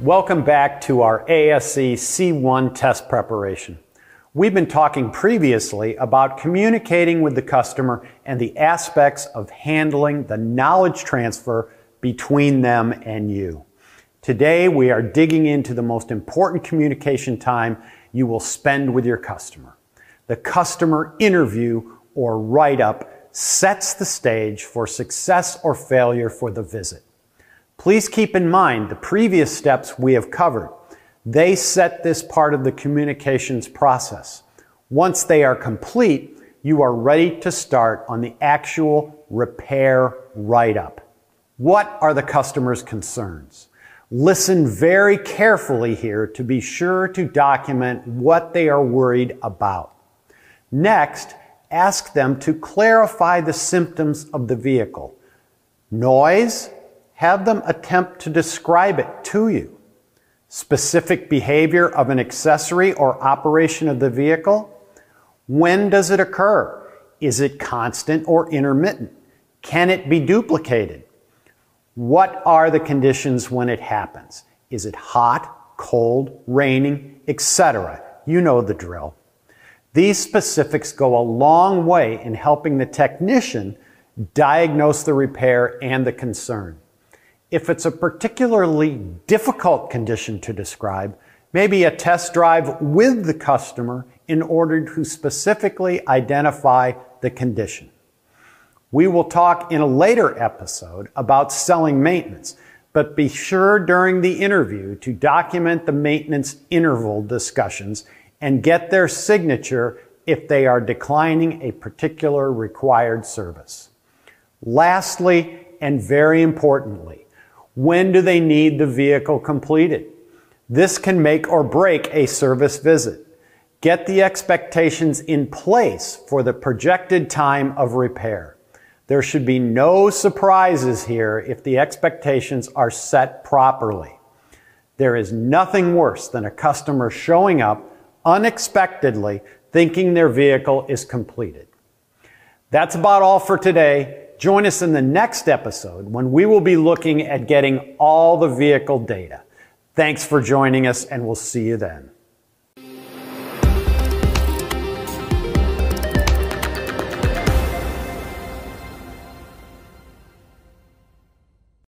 Welcome back to our ASE C1 test preparation. We've been talking previously about communicating with the customer and the aspects of handling the knowledge transfer between them and you. Today we are digging into the most important communication time you will spend with your customer. The customer interview or write-up sets the stage for success or failure for the visit. Please keep in mind the previous steps we have covered. They set this part of the communications process. Once they are complete, you are ready to start on the actual repair write-up. What are the customer's concerns? Listen very carefully here to be sure to document what they are worried about. Next, ask them to clarify the symptoms of the vehicle. Noise, have them attempt to describe it to you. Specific behavior of an accessory or operation of the vehicle. When does it occur? Is it constant or intermittent? Can it be duplicated? What are the conditions when it happens? Is it hot, cold, raining, etc.? You know the drill. These specifics go a long way in helping the technician diagnose the repair and the concern. If it's a particularly difficult condition to describe, maybe a test drive with the customer in order to specifically identify the condition. We will talk in a later episode about selling maintenance, but be sure during the interview to document the maintenance interval discussions and get their signature if they are declining a particular required service. Lastly, and very importantly, when do they need the vehicle completed? This can make or break a service visit. Get the expectations in place for the projected time of repair. There should be no surprises here if the expectations are set properly. There is nothing worse than a customer showing up unexpectedly thinking their vehicle is completed. That's about all for today. Join us in the next episode when we will be looking at getting all the vehicle data. Thanks for joining us and we'll see you then.